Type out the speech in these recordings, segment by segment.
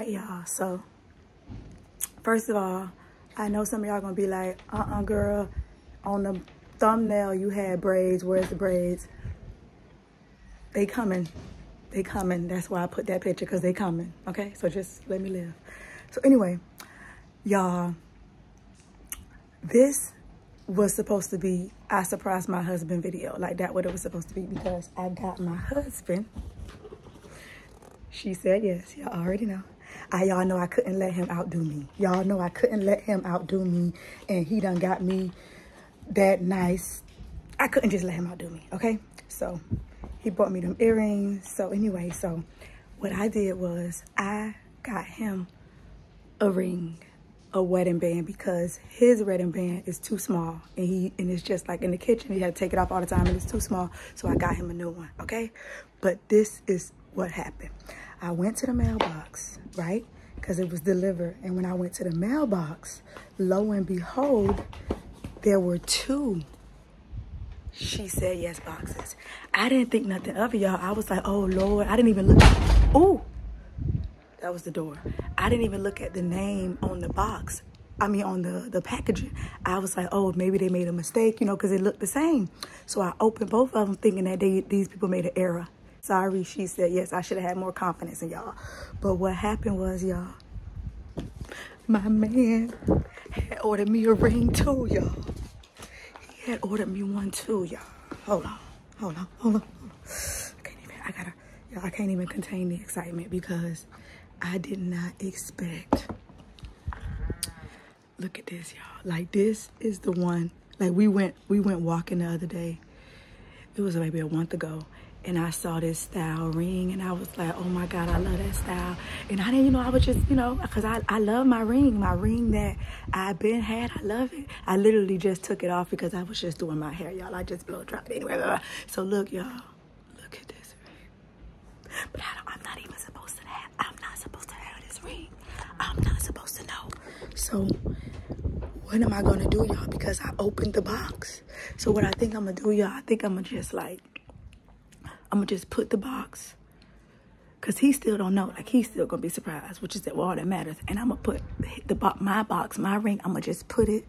right, y'all. So, first of all, I know some of y'all gonna be like, uh-uh, girl, on the thumbnail you had braids. Where's the braids? They coming. They coming. That's why I put that picture, because they coming. Okay? So just let me live. So anyway, y'all, this was supposed to be I surprised my husband video. Like that what it was supposed to be because I got my husband. She said yes. Y'all already know. I y'all know I couldn't let him outdo me. Y'all know I couldn't let him outdo me. And he done got me that nice. I couldn't just let him outdo me. Okay. So he bought me them earrings. So anyway, so what I did was I got him a ring a wedding band because his wedding band is too small and he and it's just like in the kitchen he had to take it off all the time and it's too small so i got him a new one okay but this is what happened i went to the mailbox right because it was delivered and when i went to the mailbox lo and behold there were two she said yes boxes i didn't think nothing of it y'all i was like oh lord i didn't even look oh that was the door. I didn't even look at the name on the box. I mean, on the, the packaging. I was like, oh, maybe they made a mistake, you know, because it looked the same. So I opened both of them thinking that they, these people made an error. Sorry, she said, yes, I should have had more confidence in y'all. But what happened was, y'all, my man had ordered me a ring too, y'all. He had ordered me one too, y'all. Hold on, hold on, hold on. I can't even, I gotta, y'all, I can't even contain the excitement because I did not expect. Look at this, y'all. Like this is the one. Like we went, we went walking the other day. It was maybe a month ago. And I saw this style ring and I was like, oh my God, I love that style. And I didn't, you know, I was just, you know, because I, I love my ring. My ring that I've been had, I love it. I literally just took it off because I was just doing my hair, y'all. I just blow dropped it anyway. Blah, blah. So look, y'all, look at this ring. But I I'm not even supposed to have, I'm not supposed to have this ring. I'm not supposed to know. So what am I gonna do, y'all? Because I opened the box. So what I think I'm gonna do, y'all, I think I'm gonna just like, I'm gonna just put the box. Cause he still don't know, like he's still gonna be surprised, which is that all that matters. And I'm gonna put the my box, my ring. I'm gonna just put it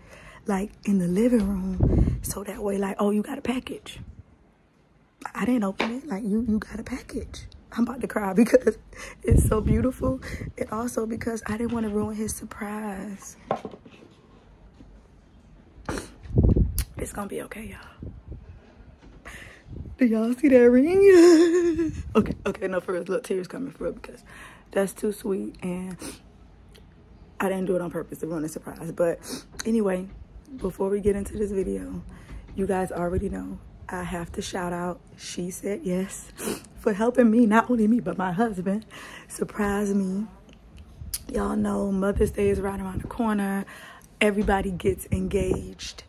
like in the living room, so that way, like, oh, you got a package. I didn't open it. Like you, you got a package. I'm about to cry because it's so beautiful. And also because I didn't want to ruin his surprise. It's gonna be okay, y'all. Y'all see that ring? okay, okay, no, for real, look, tears coming for real because that's too sweet and I didn't do it on purpose to ruin the surprise. But anyway, before we get into this video, you guys already know I have to shout out She Said Yes for helping me, not only me, but my husband, surprise me. Y'all know Mother's Day is right around the corner. Everybody gets engaged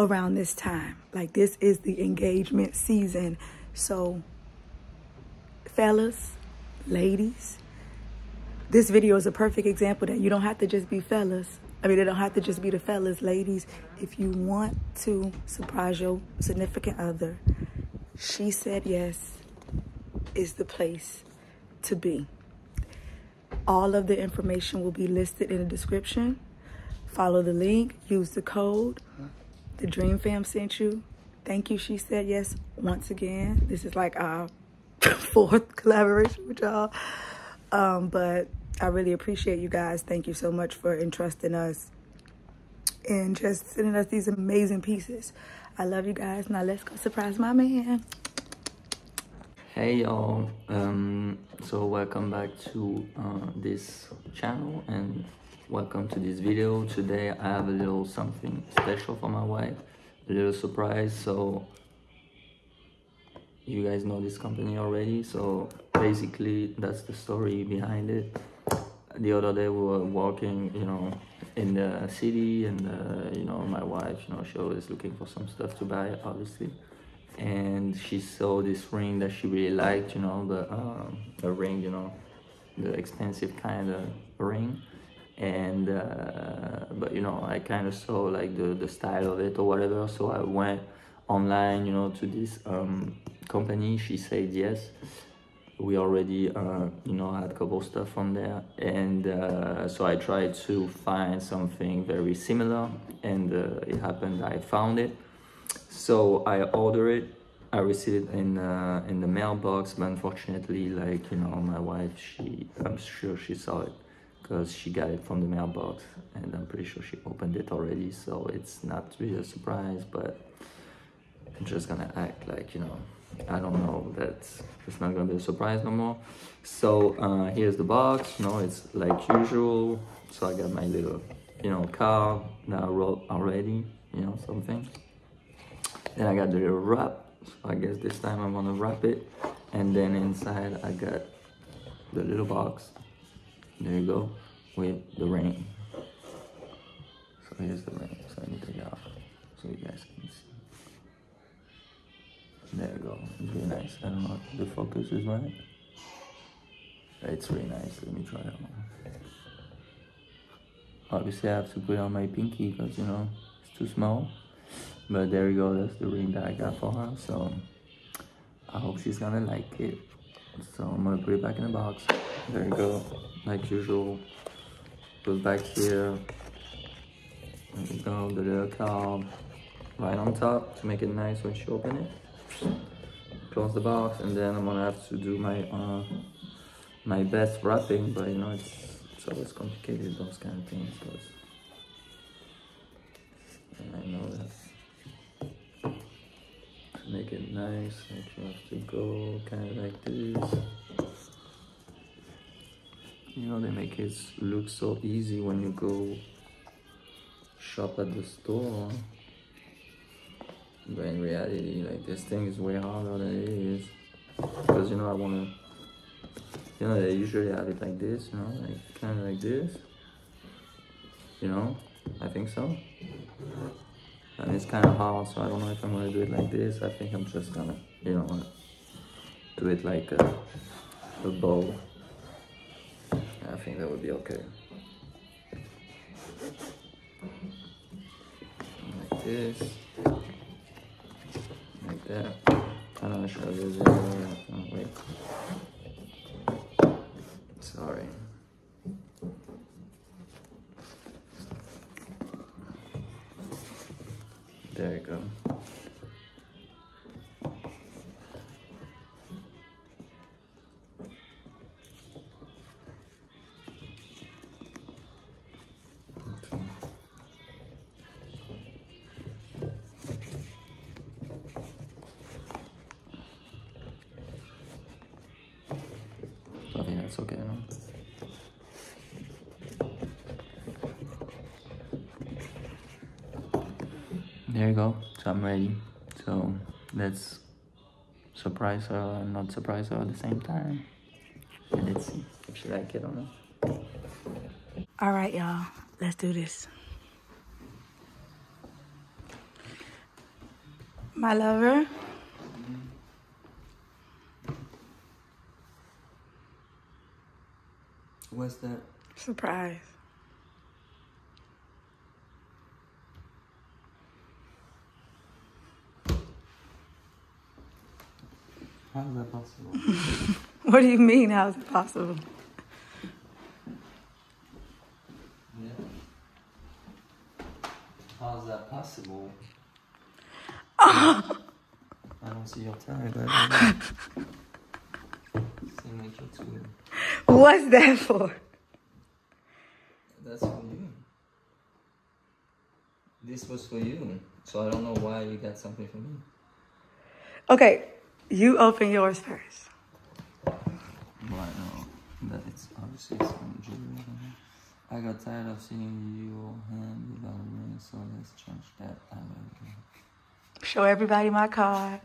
around this time. Like this is the engagement season. So fellas, ladies, this video is a perfect example that you don't have to just be fellas. I mean, it don't have to just be the fellas, ladies. If you want to surprise your significant other, she said yes is the place to be. All of the information will be listed in the description. Follow the link, use the code. The Dream Fam sent you. Thank you, she said yes once again. This is like our fourth collaboration with y'all. Um, but I really appreciate you guys. Thank you so much for entrusting us and just sending us these amazing pieces. I love you guys. Now let's go surprise my man. Hey y'all, um, so welcome back to uh, this channel and welcome to this video. Today I have a little something special for my wife, a little surprise. So you guys know this company already. So basically that's the story behind it. The other day we were walking, you know, in the city and uh, you know my wife, you know, she always looking for some stuff to buy, obviously and she saw this ring that she really liked, you know, the um, the ring, you know, the expensive kind of ring. And uh, but you know, I kind of saw like the the style of it or whatever. So I went online, you know, to this um, company. She said yes. we already uh, you know had a couple stuff on there and uh, so i tried to find something very similar and uh, it happened i found it so i ordered it i received it in uh, in the mailbox but unfortunately like you know my wife she i'm sure she saw it because she got it from the mailbox and i'm pretty sure she opened it already so it's not really a surprise but i'm just gonna act like you know I don't know that it's not gonna be a surprise no more. So uh, here's the box. You know, it's like usual. So I got my little, you know, card that I wrote already. You know, something. Then I got the little wrap. So I guess this time I'm gonna wrap it. And then inside I got the little box. There you go, with the ring. So here's the ring. So I need to take it off so you guys can see. There you go. It's really nice. I don't know if the focus is right. It's really nice. Let me try it on. Obviously, I have to put on my pinky because, you know, it's too small. But there you go. That's the ring that I got for her. So I hope she's gonna like it. So I'm gonna put it back in the box. There you go. Like usual. Goes back here. You go. The little card right on top to make it nice when you open it close the box and then I'm gonna have to do my uh, my best wrapping but you know it's, it's always complicated those kind of things because I know that to make it nice like you have to go kind of like this know they make it look so easy when you go shop at the store but in reality, like this thing is way harder than it is. Because you know I wanna you know they usually have it like this, you know, like kinda like this. You know? I think so. And it's kinda hard, so I don't know if I'm gonna do it like this. I think I'm just gonna, you know, do it like a, a bow. I think that would be okay. Like this Like that. I'm not sure there's any wait. Sorry. There you go. There you go. So I'm ready. So let's surprise her and not surprise her at the same time. And let's see if she like it or not. All right, y'all. Let's do this. My lover. What's that? Surprise. How is that possible? what do you mean, how is it possible? Yeah. How is that possible? I don't see your like you're. What's that for? That's for you. This was for you. So I don't know why you got something for me. Okay, you open yours first. No? That it's obviously some jewelry. I got tired of seeing your hand without a ring, so let's change that. Show everybody my card.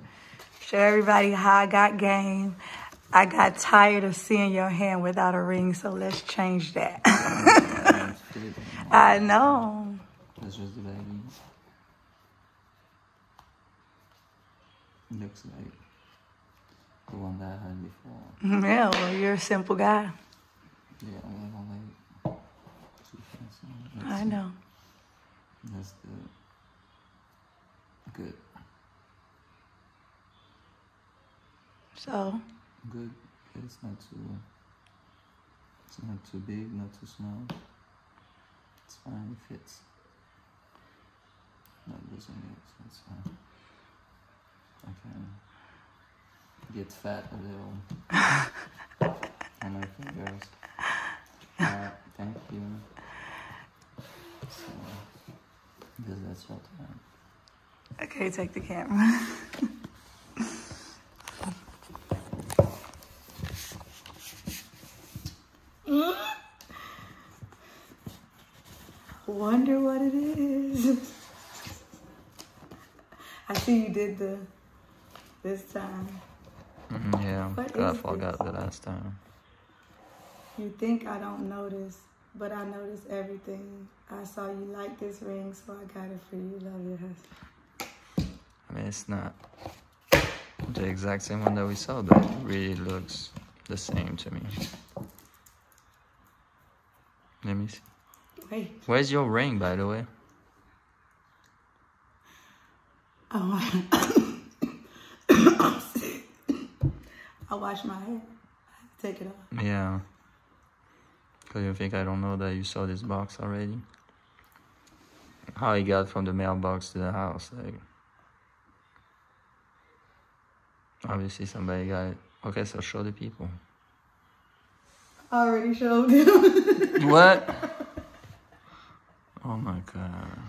Show everybody how I got game. I got tired of seeing your hand without a ring, so let's change that. I know. That's just the baby. Looks like the one that I had before. Yeah, well, you're a simple guy. Yeah, I don't like too fancy. I know. That's good. Good. So, Good. It's not too. It's not too big, not too small. It's fine. It fits. Not losing it. So it's fine. I can get fat a little on my fingers. Uh, thank you. So, because that's your time. Okay, take the camera. Wonder what it is. I see you did the this time. Mhm, yeah, What I forgot this? the last time. You think I don't notice, but I notice everything. I saw you like this ring, so I got it for you. Love your husband. I mean, it's not the exact same one that we saw, but it really looks the same to me. Let me see. Wait. Where's your ring, by the way? Oh, I wash my hair. I take it off. Yeah. Cause you think I don't know that you saw this box already? How it got from the mailbox to the house, like. Obviously, somebody got it. Okay, so show the people. I already showed them. What? Oh my god.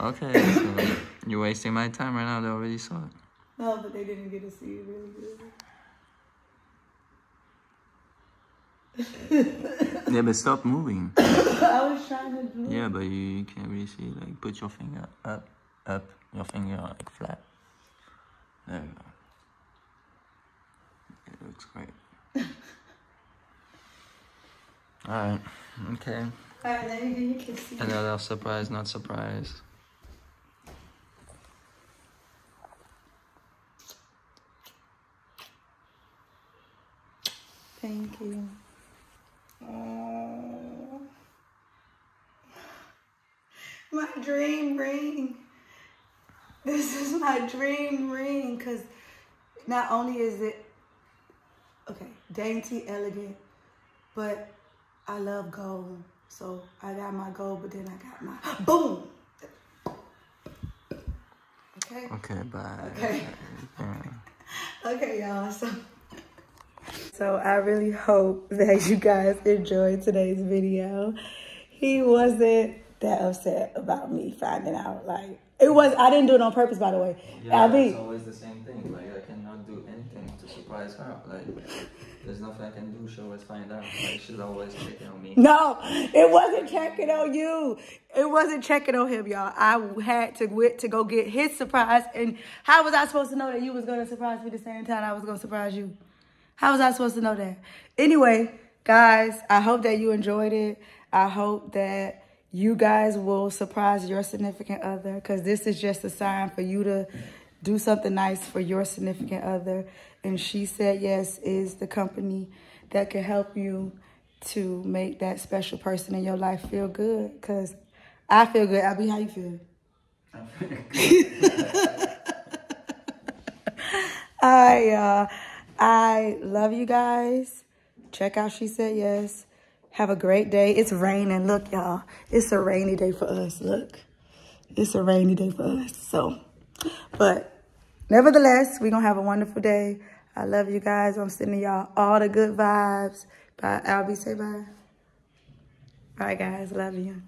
Okay, so you're wasting my time right now. They already saw it. no, but they didn't get to see it really good. Yeah, but stop moving. I was trying to do Yeah, but you can't really see. Like, put your finger up, up, your finger like flat. There you go. It looks great. Alright, okay. All right, let me get your kiss. Another surprise, not surprise. Thank you. Oh. My dream ring. This is my dream ring because not only is it, okay, dainty, elegant, but I love gold. So I got my gold, but then I got my boom. Okay. Okay, bye. Okay. Yeah. Okay, y'all. So, so I really hope that you guys enjoyed today's video. He wasn't that upset about me finding out. Like it was. I didn't do it on purpose, by the way. Yeah, Albie, it's always the same thing. Like I cannot do anything to surprise her. Like there's nothing I can do. She always find out. Like she's always checking on me. No, it wasn't checking on you. It wasn't checking on him, y'all. I had to wait to go get his surprise. And how was I supposed to know that you was going to surprise me the same time I was going to surprise you? How was I supposed to know that? Anyway, guys, I hope that you enjoyed it. I hope that you guys will surprise your significant other because this is just a sign for you to do something nice for your significant other. And She Said Yes is the company that can help you to make that special person in your life feel good because I feel good. Abby, how you feel? I feel All right, y'all. I love you guys. Check out She Said Yes. Have a great day. It's raining. Look, y'all. It's a rainy day for us. Look. It's a rainy day for us. So, but nevertheless, we're going to have a wonderful day. I love you guys. I'm sending y'all all the good vibes. Bye. Albie, say bye. Right, guys. Love you.